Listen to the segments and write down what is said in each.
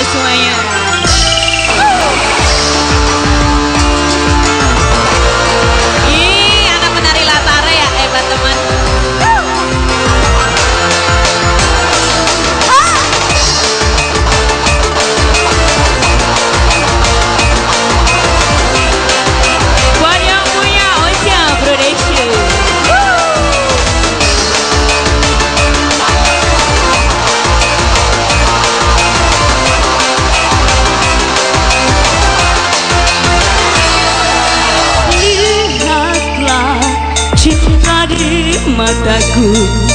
nice who I am. You.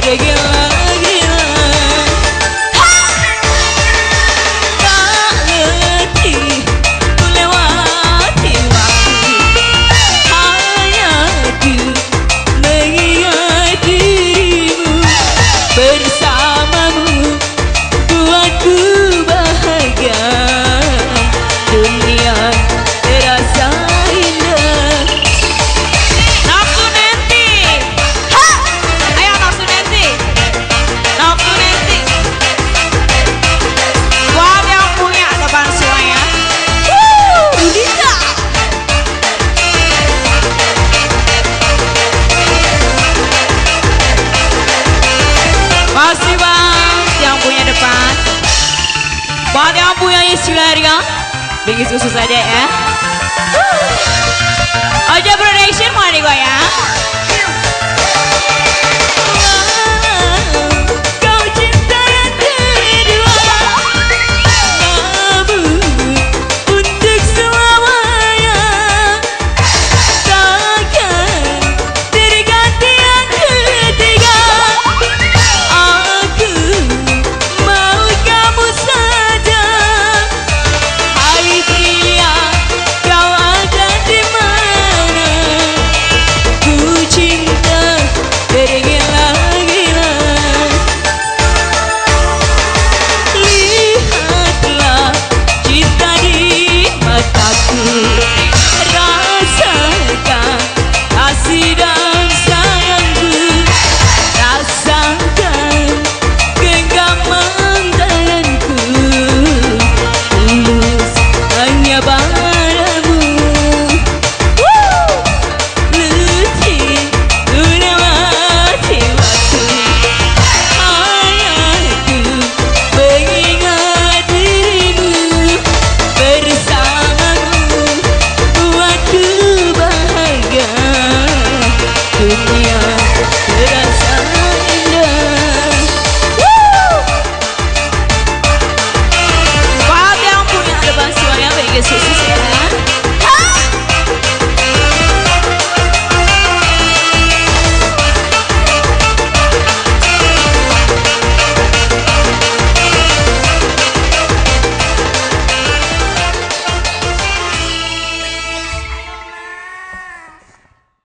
பெறுகிறார் Buat yang punya Silaria Bingkis khusus aja ya Oja Production mau digoyang